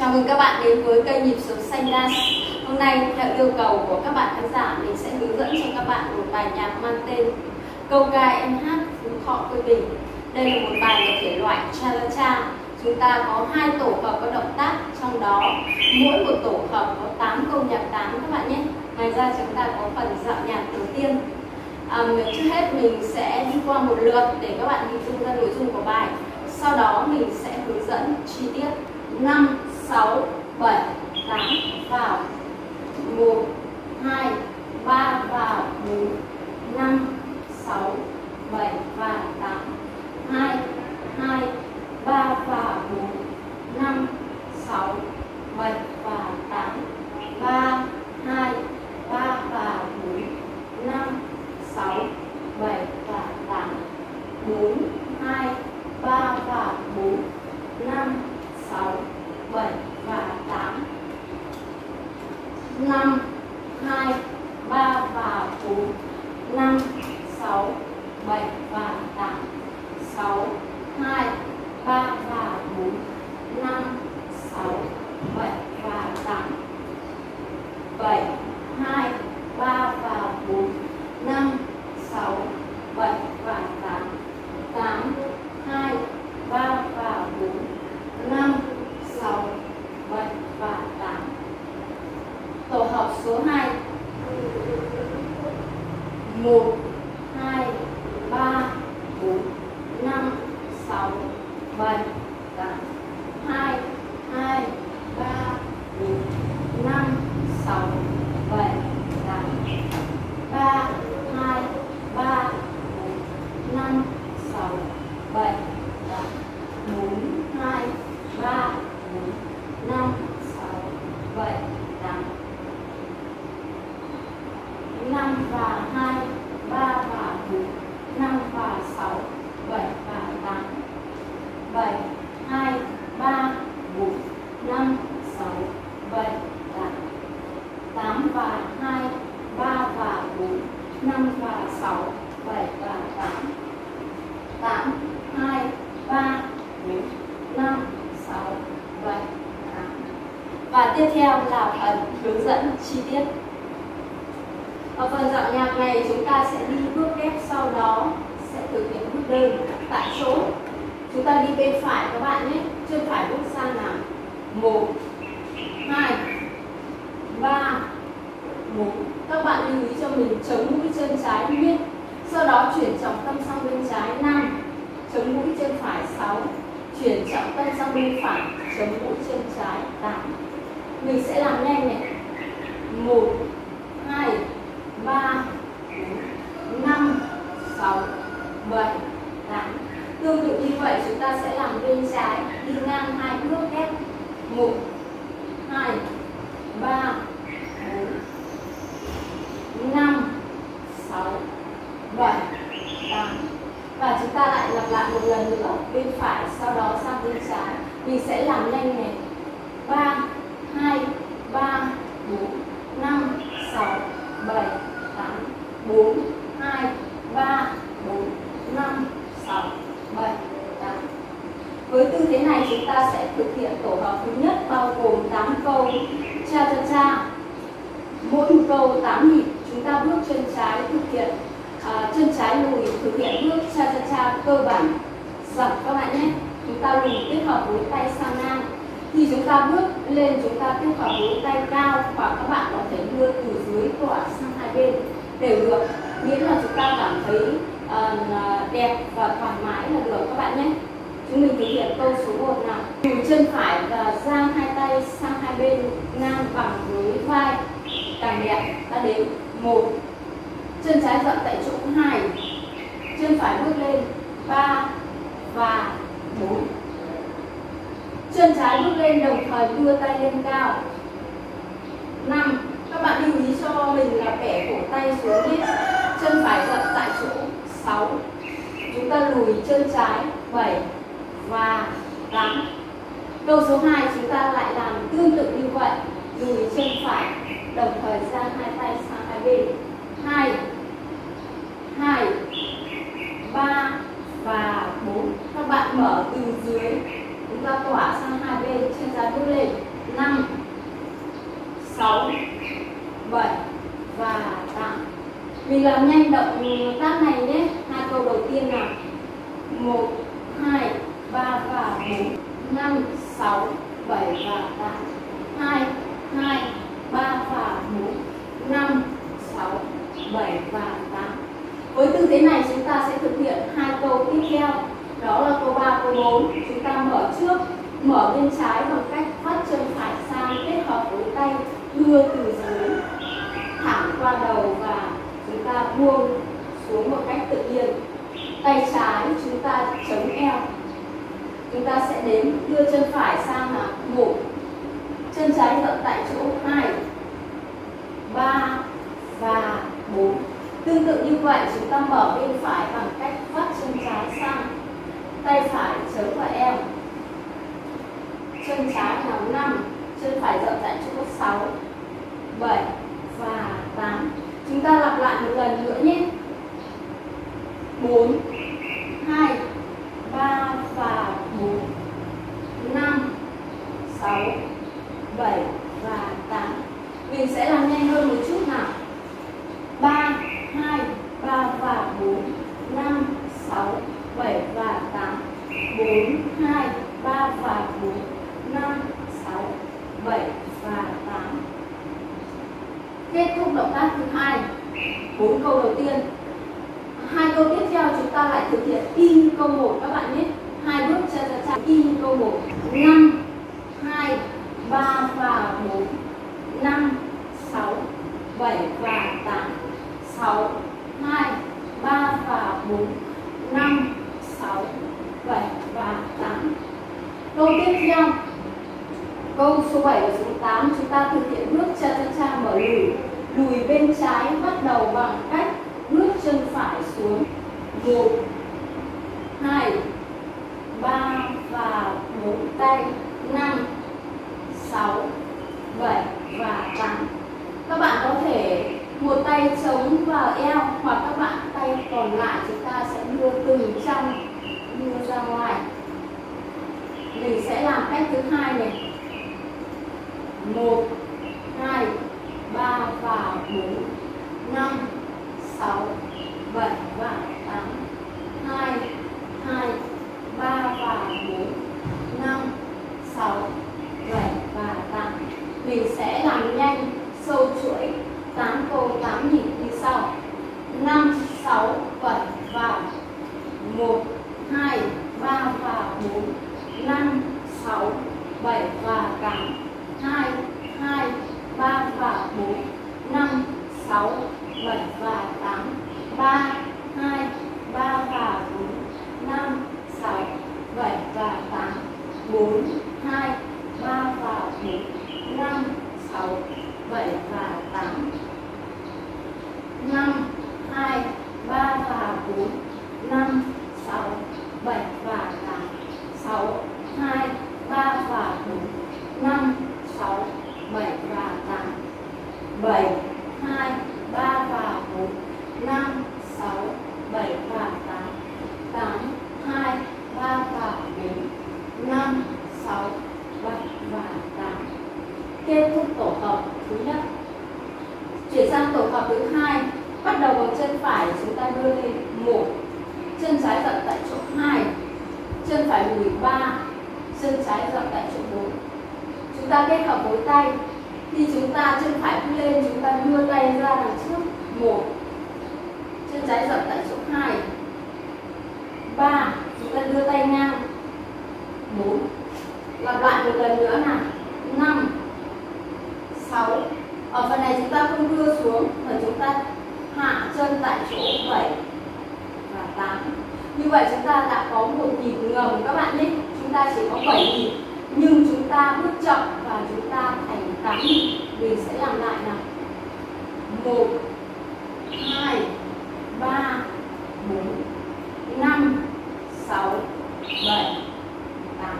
Chào mừng các bạn đến với kênh nhịp sống xanh dance. Hôm nay theo yêu cầu của các bạn khán giả mình sẽ hướng dẫn cho các bạn một bài nhạc mang tên Câu ca em hát Phú Thọ quê mình. Đây là một bài của thể loại cha la cha. Chúng ta có hai tổ hợp có động tác, trong đó mỗi một tổ hợp có 8 câu nhạc 8 các bạn nhé. Ngoài ra chúng ta có phần dạo nhạc đầu tiên. À, trước hết mình sẽ đi qua một lượt để các bạn hình dung ra nội dung của bài. Sau đó mình sẽ hướng dẫn chi tiết 5, 6, 7, 8 vào. 1, 2, 3 vào. 4, 5, 6, 7 và 8 2, 2, 3 và 4, 5, 6, 7 và 8 3, 2, 3 và 4, 5, 6, 7 và 8 4, 2, 3 và 4, 5, 6, 7 và 8 5, 2, 3 và 4 5, 6, 7 và 8 6, 2, 3 và 4 5, 6, 7 và 8 7, 2, 3 và 4 5, 6, 7 và 8 8, 2, 3 và 4 5, 6, 7 và 8 Tổ hợp số 2 1, 2, 3, 4, 5, 6, 7, 8 2, 2, 3, 4, 5, 6, 7, 8 3, 2, 3, 4, 5, 6, 7, 8 4, 2, 3, 4, 5, 6, 7, 8 5 và 2, 3 và 4, 5 và 6, 7 và 8 7, 2, 3, 4, 5, 6, 7, 8 8 và 2, 3 và 4, 5 và 6, 7 và 8 8, 2, 3, 4, 5, 6, 7, 8 Và tiếp theo là phần hướng dẫn chi tiết. Ở phần dạo nhạc này chúng ta sẽ đi bước kép sau đó sẽ thực hiện bước đơn tại chỗ chúng ta đi bên phải các bạn nhé. Chân phải bước sang nào? Một, hai, ba, bốn. Các bạn lưu ý cho mình chống mũi chân trái biết sau đó chuyển trọng tâm sang bên trái năm. Chống mũi chân phải sáu. Chuyển trọng tâm sang bên phải. Chống mũi chân trái tám. Mình sẽ làm nhanh này. Một, hai ba bốn năm sáu bảy tám tương tự như vậy chúng ta sẽ làm bên trái đi ngang hai bước kép một hai ba bốn năm sáu bảy tám và chúng ta lại lặp lại một lần nữa bên phải sau đó sang bên trái mình sẽ làm nhanh này ba hai ba bốn năm sáu bảy tám bốn hai ba bốn năm sáu bảy tám với tư thế này chúng ta sẽ thực hiện tổ hợp thứ nhất bao gồm 8 câu cha cha cha mỗi một câu 8 nhịp chúng ta bước chân trái thực hiện à, chân trái lùi thực hiện bước cha cha cha cơ bản dọc các bạn nhé chúng ta lùi kết hợp với tay sang ngang khi chúng ta bước lên chúng ta tiếp vào với tay cao hoặc các bạn có thể đưa từ dưới tỏa sang hai bên đều được. Miễn là chúng ta cảm thấy uh, đẹp và thoải mái là được các bạn nhé. Chúng mình thực hiện câu số 1 nào. Từ chân phải và giang hai tay sang hai bên ngang bằng với vai. Càng đẹp ta đến một. Chân trái dậm tại chỗ hai. Chân phải bước lên ba và bốn chân trái bước lên, đồng thời đưa tay lên cao. 5 các bạn lưu ý cho mình là bẻ cổ tay xuống nhé. Chân phải dậm tại chỗ. 6 chúng ta lùi chân trái. 7 và 8 câu số 2 chúng ta lại làm tương tự như vậy. Lùi chân phải, đồng thời ra hai tay sang hai bên. 2 3 và 4 các bạn mở từ dưới chúng ta tỏa sang hai bên chân trái bước lên mình làm nhanh động tác này nhé. Hai câu đầu tiên là một hai ba và bốn năm sáu bảy và tám. Hai hai ba và bốn năm sáu bảy và tám. Với tư thế này chúng ta sẽ thực hiện hai câu tiếp theo. Đó là câu 3, câu 4 chúng ta mở trước mở bên trái bằng cách phát chân phải sang kết hợp với tay đưa từ dưới thẳng qua đầu ta buông xuống một cách tự nhiên. Tay trái chúng ta chống eo. Chúng ta sẽ đến đưa chân phải sang là một chân trái rộng tại chỗ hai, ba và bốn. Tương tự như vậy, chúng ta mở bên phải bằng cách vắt chân trái sang. Tay phải chống vào eo. Chân trái là năm, chân phải rộng tại chỗ sáu, bảy lần nữa nhé. 4 câu tiếp theo chúng ta lại thực hiện in câu một các bạn nhé. Hai bước cha cha cha. In câu một. Năm, hai, ba và bốn. Năm, sáu, bảy và tám. Sáu, hai, ba và bốn. Năm, sáu, bảy và tám. Câu tiếp theo. Câu số 7 và số 8 chúng ta thực hiện bước cha cha cha mở lùi. Lùi bên trái bắt đầu bằng 1 2 3 và 4 tay. 5 6 7 và 8 các bạn có thể một tay chống vào eo hoặc các bạn tay còn lại chúng ta sẽ đưa từ trong, đưa ra ngoài. Mình sẽ làm cách thứ hai này. Một, hai, ba và bốn. Năm, sáu 5, 6, 7 và 8 2, 2, 3 và 4 5, 6, 7 và 8 3, 2, 3 và 4 5, 6, 7 và 8 4, 2, 3 và 4 5, 6, 7 và 8 5, 2, 3 và 4 5, 6, 7 và 8 6, 2, 3 và 4 5, 6, 7 và 8 7, 2, 3 và 4 5, 6, 7 và 8 8, 2, 3 và 4 5, 6, 7 và 8 Kết thúc tổ hợp thứ nhất Chuyển sang tổ hợp thứ hai bắt đầu bằng chân phải chúng ta đưa lên một chân trái dậm tại chỗ hai, chân phải lùi ba, chân trái dậm tại chỗ bốn. Chúng ta kết hợp với tay. Khi chúng ta chân phải lên, chúng ta đưa tay ra đằng trước, một, chân trái dậm tại chỗ hai, ba, chúng ta đưa tay ngang, bốn. Lặp lại một lần nữa nào. Năm, sáu. Ở phần này chúng ta không đưa xuống, mà chúng ta hạ chân tại chỗ 7 và 8 như vậy chúng ta đã có một nhịp ngầm, các bạn nhé. Chúng ta chỉ có 7 nhịp, nhưng chúng ta bước chậm và chúng ta thành 8 nhịp. Mình sẽ làm lại nào? 1 2 3 4 5 6 7 8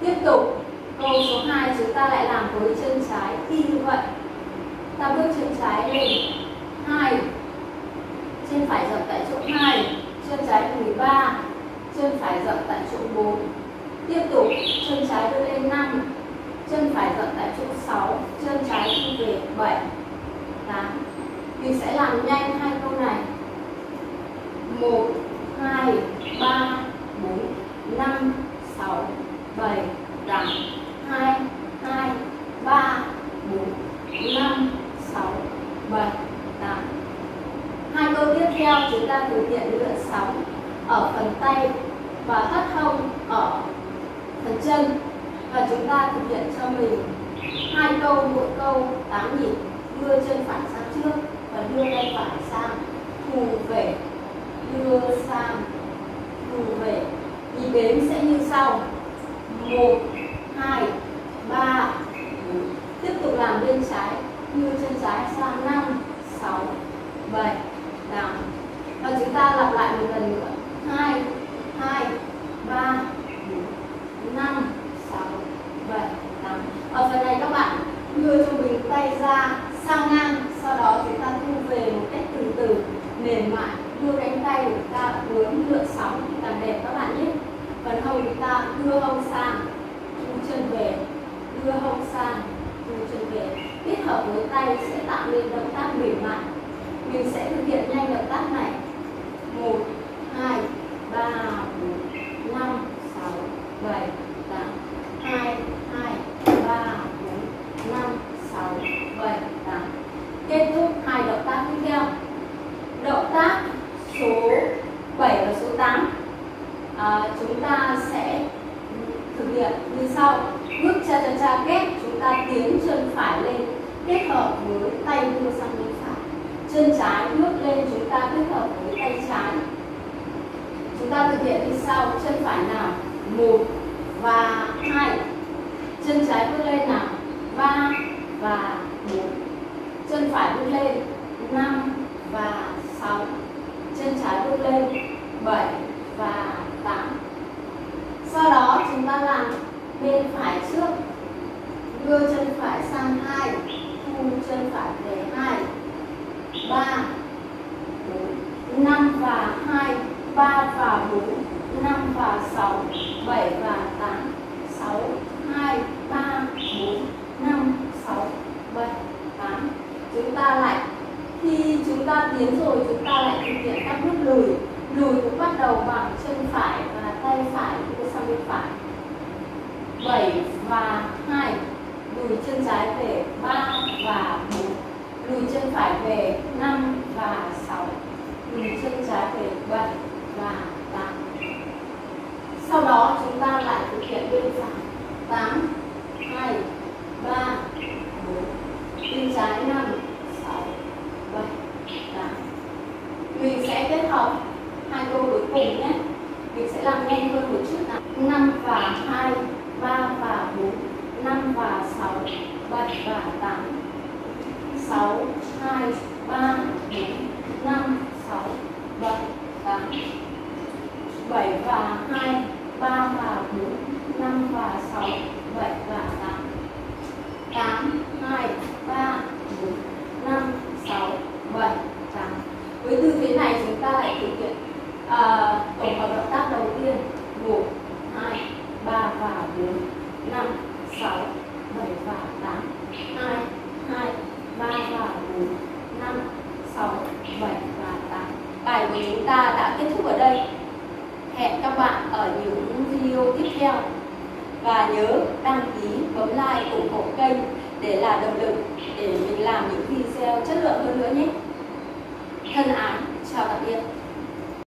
tiếp tục, câu số 2 chúng ta lại làm với chân trái. Khi như vậy, ta bước chân trái lên. 2 Chân phải dậm tại chỗ 2 Chân trái đùi 3 Chân phải dậm tại chỗ 4 Tiếp tục, chân trái đưa lên 5 Chân phải dậm tại chỗ 6 Chân trái thu về 7 8 Mình sẽ làm nhanh hai câu này. 1 2 3 4 5 6 7 8 theo chúng ta thực hiện lượn sóng ở phần tay và hất hông ở phần chân. Và chúng ta thực hiện cho mình hai câu, mỗi câu 8 nhịp, đưa chân phải sang trước và đưa tay phải sang, thù về, đưa sang, thù về. Nhịp đếm sẽ như sau. Một, hai, ba. Tiếp tục làm bên trái, đưa chân trái sang năm, sáu, bảy tám và chúng ta lặp lại một lần nữa. Hai hai, ba bốn năm, sáu, bảy, tám. Ở phần này các bạn đưa cho mình tay ra sang ngang, sau đó chúng ta thu về một cách từ từ, mềm mại. Đưa cánh tay của chúng ta hướng lượn sóng càng đẹp các bạn nhé. Phần hông chúng ta, đưa hông sang, thu chân về. Đưa hông sang, thu chân về. Kết hợp với tay sẽ tạo nên động tác mềm mại mình sẽ thực hiện nhanh động tác này. Một, hai, ba, bốn, năm, sáu, bảy tám hai hai ba bốn năm sáu bảy tám kết thúc hai động tác tiếp theo động tác số 7 và số 8 à, chúng ta sẽ thực hiện như sau bước cha cha cha kết chúng ta tiến chân phải lên kết hợp với tay đưa sang bên phải chân trái bước lên chúng ta kết hợp với tay trái chúng ta thực hiện như sau chân phải nào một và hai chân trái bước lên nào. Ba và 4 chân phải bước lên, năm và sáu. Chân trái bước lên, bảy và tám. Sau đó chúng ta làm bên phải trước. Đưa chân phải sang hai, thu chân phải về hai. Ba, bốn, năm và hai, ba và bốn, năm và sáu, bảy và tám, sáu, hai, ba bốn, năm, sáu, bảy, tám. Chúng ta lại, khi chúng ta tiến rồi, chúng ta lại thực hiện các bước lùi. Lùi cũng bắt đầu bằng chân phải và tay phải cũng sang bên phải. Bảy và hai, lùi chân trái về ba và 4 lùi chân phải về năm và sáu. Lùi chân trái về bảy và tám. Sau đó chúng ta lại thực hiện bên phải. Tám, hai ba, bốn, bên trái năm, sáu, bảy, tám. Mình sẽ kết hợp hai câu cuối cùng nhé. Mình sẽ làm nhanh hơn một chút nào. Năm và hai, ba và bốn, năm và sáu, bảy và tám. Sáu, hai, ba, bốn, năm, sáu, bảy, tám. Bảy và hai, ba và bốn, năm và sáu, bảy và tám. 8, 2, 3, 4, 5, 6, 7, 8 Với tư thế này chúng ta lại thực hiện à, tổng hợp động tác đầu tiên. 1, 2, 3 và 4, 5, 6,